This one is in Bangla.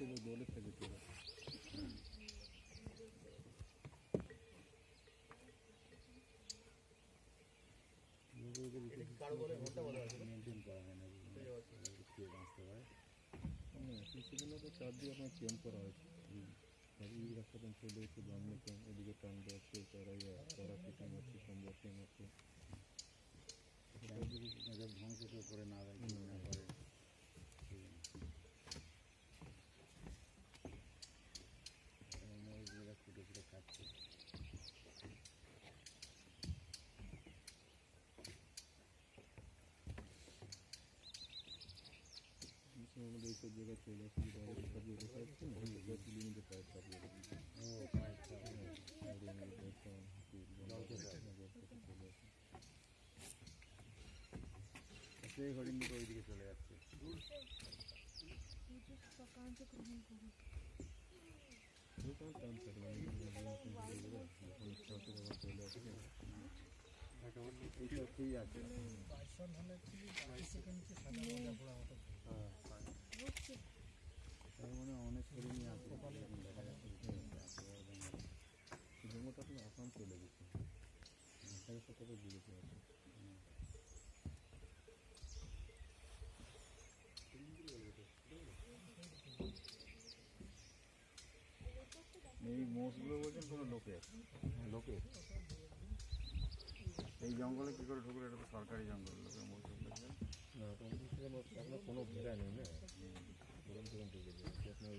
Nasıl bir dolu tezgahı. চার দিয়ে আপনার চেঞ্জ করা হয়েছে রাস্তা চলে এসে বাংলা এদিকে টান আমাদের এইসব জায়গায় চলে আসছে যে বাইরে সাজিয়ে রেখে আসছে না ওটা তুলে নিতে পারে আসে সেই হরিণগুলো ওইদিকে চলে যাচ্ছে চলে আসে এইসব ঠিক আছে এই মোষগুলো বলছেন কোনো লোকের লোকের এই জঙ্গলে কী করে ঢুকলো? এটা তো সরকারি জঙ্গল লোকের মোষ ঢুকলে কোনো ভেড়া নেই না আপনার